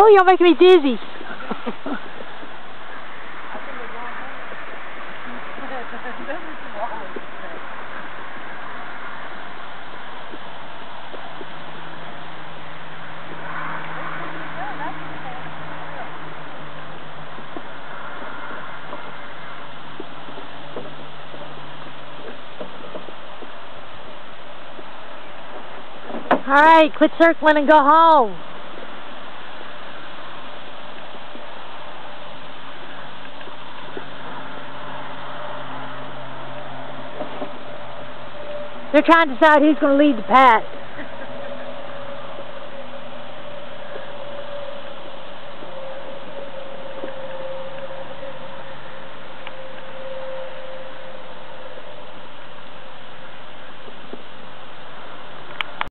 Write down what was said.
Oh, you're making me dizzy. All right, quit circling and go home. They're trying to decide who's going to lead the pack.